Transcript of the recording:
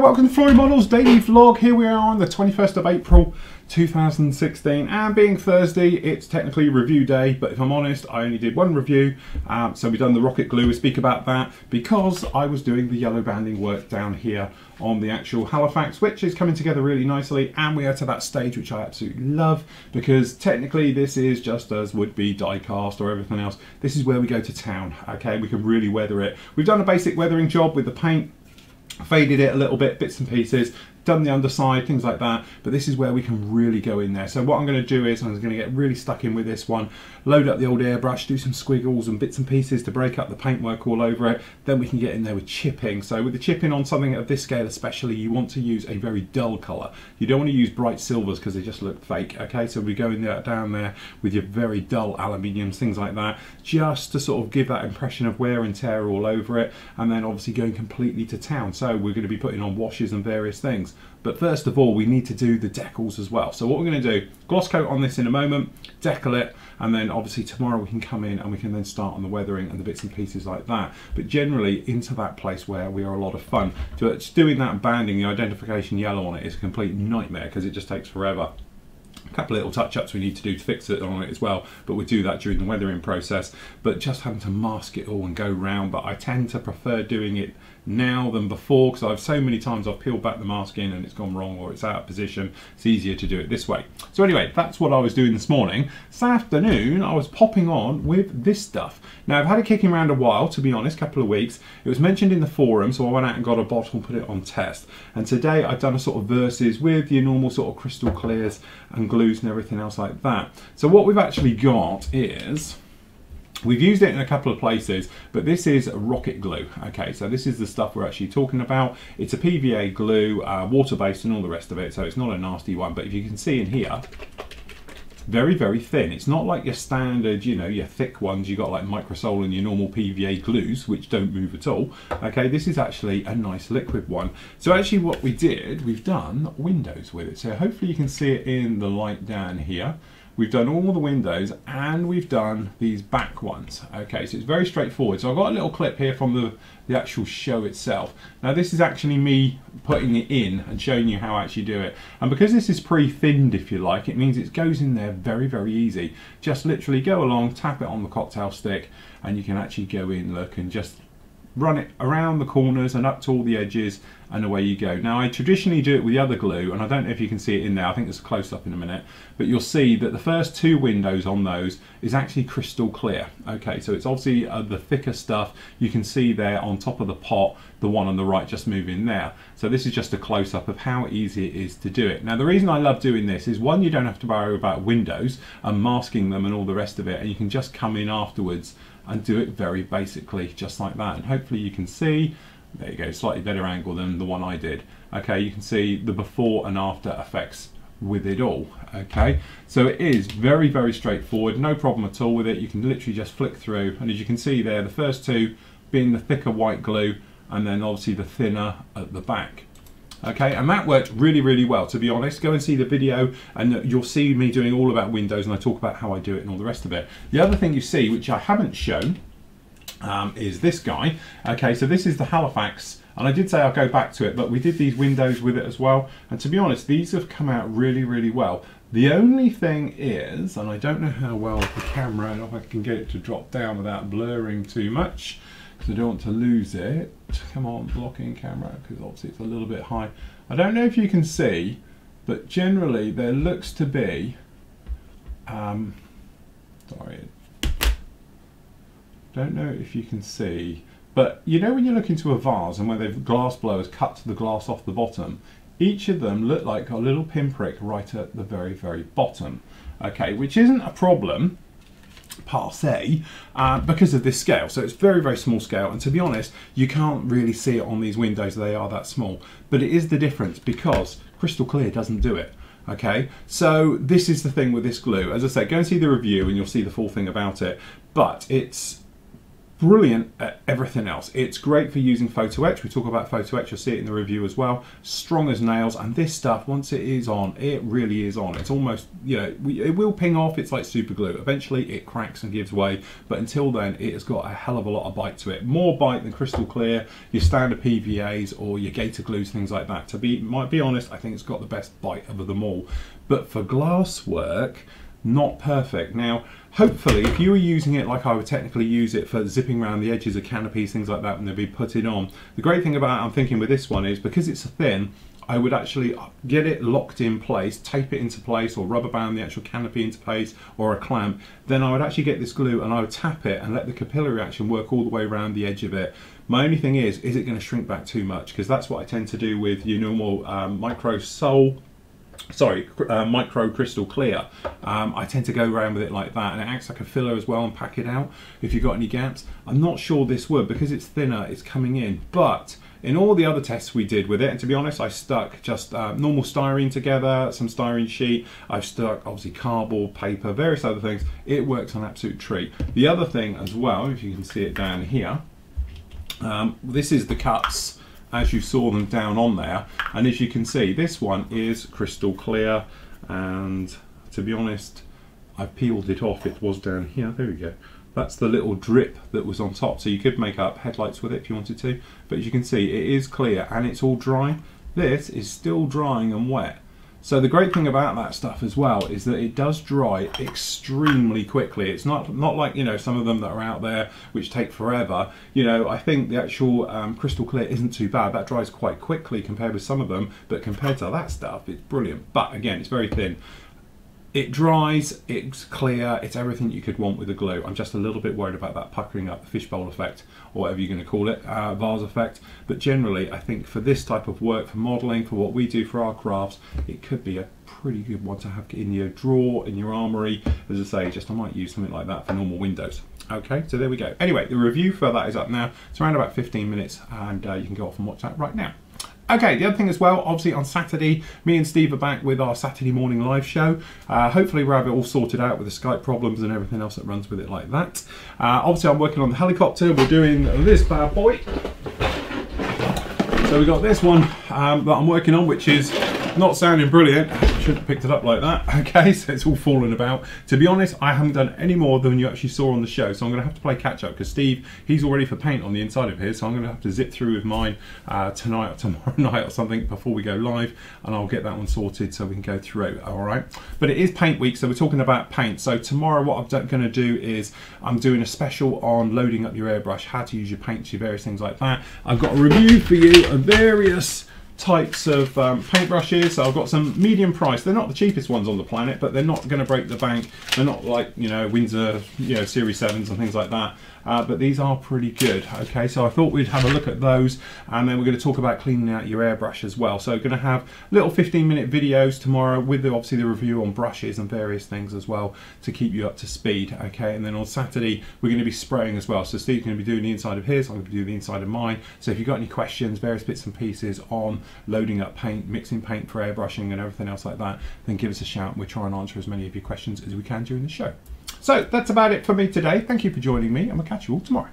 Welcome to Flory Models Daily Vlog. Here we are on the 21st of April 2016 and being Thursday it's technically review day but if I'm honest I only did one review um, so we've done the rocket glue. We speak about that because I was doing the yellow banding work down here on the actual Halifax which is coming together really nicely and we are to that stage which I absolutely love because technically this is just as would be die cast or everything else. This is where we go to town okay? We can really weather it. We've done a basic weathering job with the paint faded it a little bit, bits and pieces, done the underside, things like that, but this is where we can really go in there. So what I'm going to do is I'm going to get really stuck in with this one, load up the old airbrush, do some squiggles and bits and pieces to break up the paintwork all over it, then we can get in there with chipping. So with the chipping on something of this scale especially, you want to use a very dull colour. You don't want to use bright silvers because they just look fake, okay? So we go in there down there with your very dull aluminiums, things like that, just to sort of give that impression of wear and tear all over it, and then obviously going completely to town. So we're going to be putting on washes and various things. But first of all, we need to do the decals as well. So what we're going to do, gloss coat on this in a moment, decal it, and then obviously tomorrow we can come in and we can then start on the weathering and the bits and pieces like that. But generally into that place where we are a lot of fun. Just doing that banding, the identification yellow on it is a complete nightmare because it just takes forever a couple of little touch-ups we need to do to fix it on it as well but we do that during the weathering process but just having to mask it all and go round but I tend to prefer doing it now than before because I've so many times I've peeled back the mask in and it's gone wrong or it's out of position. It's easier to do it this way. So anyway, that's what I was doing this morning. This afternoon, I was popping on with this stuff. Now I've had it kicking around a while, to be honest, a couple of weeks. It was mentioned in the forum, so I went out and got a bottle and put it on test. And today I've done a sort of versus with your normal sort of crystal clears and glues and everything else like that. So what we've actually got is We've used it in a couple of places, but this is rocket glue. Okay, so this is the stuff we're actually talking about. It's a PVA glue, uh, water-based and all the rest of it, so it's not a nasty one, but if you can see in here, very, very thin. It's not like your standard, you know, your thick ones. You got like Microsol and your normal PVA glues, which don't move at all. Okay, this is actually a nice liquid one. So actually what we did, we've done windows with it. So hopefully you can see it in the light down here. We've done all the windows and we've done these back ones. Okay, so it's very straightforward. So I've got a little clip here from the, the actual show itself. Now this is actually me putting it in and showing you how I actually do it. And because this is pre-thinned, if you like, it means it goes in there very, very easy. Just literally go along, tap it on the cocktail stick, and you can actually go in, look, and just run it around the corners and up to all the edges and away you go. Now I traditionally do it with the other glue and I don't know if you can see it in there, I think there's a close up in a minute, but you'll see that the first two windows on those is actually crystal clear. Okay, so it's obviously uh, the thicker stuff. You can see there on top of the pot, the one on the right just moving there. So this is just a close up of how easy it is to do it. Now the reason I love doing this is one, you don't have to worry about windows and masking them and all the rest of it and you can just come in afterwards and do it very basically just like that and hopefully you can see there you go, slightly better angle than the one I did. Okay, you can see the before and after effects with it all. Okay, so it is very, very straightforward, no problem at all with it. You can literally just flick through, and as you can see there, the first two being the thicker white glue, and then obviously the thinner at the back. Okay, and that worked really, really well, to be honest. Go and see the video, and you'll see me doing all about Windows, and I talk about how I do it and all the rest of it. The other thing you see, which I haven't shown, um, is this guy. Okay, so this is the Halifax, and I did say I'll go back to it, but we did these windows with it as well. And to be honest, these have come out really, really well. The only thing is, and I don't know how well the camera, and if I can get it to drop down without blurring too much, because I don't want to lose it. Come on, blocking camera, because obviously it's a little bit high. I don't know if you can see, but generally there looks to be, um, sorry, don't know if you can see, but you know when you look into a vase and where they've glass blowers cut the glass off the bottom, each of them look like a little pinprick right at the very, very bottom. Okay, which isn't a problem se uh, because of this scale. So it's very, very small scale. And to be honest, you can't really see it on these windows. They are that small. But it is the difference because crystal clear doesn't do it. Okay, so this is the thing with this glue. As I said, go and see the review and you'll see the full thing about it. But it's brilliant at everything else. It's great for using photo etch. We talk about photo etch, you'll see it in the review as well. Strong as nails, and this stuff, once it is on, it really is on. It's almost, you know, it will ping off, it's like super glue. Eventually it cracks and gives way, but until then, it has got a hell of a lot of bite to it. More bite than crystal clear, your standard PVAs or your gator glues, things like that. To be, might be honest, I think it's got the best bite of them all. But for glass work, not perfect. Now, hopefully, if you were using it like I would technically use it for zipping around the edges of canopies, things like that, when they'd be put it on, the great thing about I'm thinking with this one is because it's thin, I would actually get it locked in place, tape it into place, or rubber band the actual canopy into place, or a clamp. Then I would actually get this glue and I would tap it and let the capillary action work all the way around the edge of it. My only thing is, is it going to shrink back too much? Because that's what I tend to do with your normal um, micro sole sorry, uh, micro crystal clear. Um, I tend to go around with it like that and it acts like a filler as well and pack it out if you've got any gaps. I'm not sure this would because it's thinner, it's coming in, but in all the other tests we did with it, and to be honest, I stuck just uh, normal styrene together, some styrene sheet, I've stuck obviously cardboard, paper, various other things. It works on absolute treat. The other thing as well, if you can see it down here, um, this is the cuts as you saw them down on there. And as you can see this one is crystal clear. And to be honest I peeled it off. It was down here. There we go. That's the little drip that was on top. So you could make up headlights with it if you wanted to. But as you can see it is clear and it's all dry. This is still drying and wet so the great thing about that stuff as well is that it does dry extremely quickly. It's not not like you know some of them that are out there which take forever. You know I think the actual um, crystal clear isn't too bad. That dries quite quickly compared with some of them, but compared to that stuff, it's brilliant. But again, it's very thin. It dries, it's clear, it's everything you could want with a glue. I'm just a little bit worried about that puckering up, the fishbowl effect, or whatever you're going to call it, uh, vase effect. But generally, I think for this type of work, for modelling, for what we do for our crafts, it could be a pretty good one to have in your drawer, in your armoury. As I say, just I might use something like that for normal windows. Okay, so there we go. Anyway, the review for that is up now. It's around about 15 minutes, and uh, you can go off and watch that right now. Okay, the other thing as well, obviously on Saturday, me and Steve are back with our Saturday morning live show. Uh, hopefully we'll have it all sorted out with the Skype problems and everything else that runs with it like that. Uh, obviously I'm working on the helicopter, we're doing this bad boy. So we got this one um, that I'm working on, which is not sounding brilliant. Shouldn't have picked it up like that. Okay, so it's all falling about. To be honest, I haven't done any more than you actually saw on the show, so I'm going to have to play catch up because Steve, he's all ready for paint on the inside of here, so I'm going to have to zip through with mine uh, tonight or tomorrow night or something before we go live, and I'll get that one sorted so we can go through. All right, but it is paint week, so we're talking about paint. So tomorrow, what I'm going to do is I'm doing a special on loading up your airbrush, how to use your paints, your various things like that. I've got a review for you of various types of um, paintbrushes. So I've got some medium price. They're not the cheapest ones on the planet, but they're not going to break the bank. They're not like, you know, Winsor, you know, Series 7s and things like that uh, but these are pretty good. Okay, so I thought we'd have a look at those and then we're going to talk about cleaning out your airbrush as well. So going to have little 15 minute videos tomorrow with the, obviously the review on brushes and various things as well to keep you up to speed. Okay, and then on Saturday we're going to be spraying as well. So Steve's going to be doing the inside of his, I'm going to be doing the inside of mine. So if you've got any questions, various bits and pieces on loading up paint, mixing paint for airbrushing and everything else like that, then give us a shout we'll try and answer as many of your questions as we can during the show. So that's about it for me today. Thank you for joining me, and we'll catch you all tomorrow.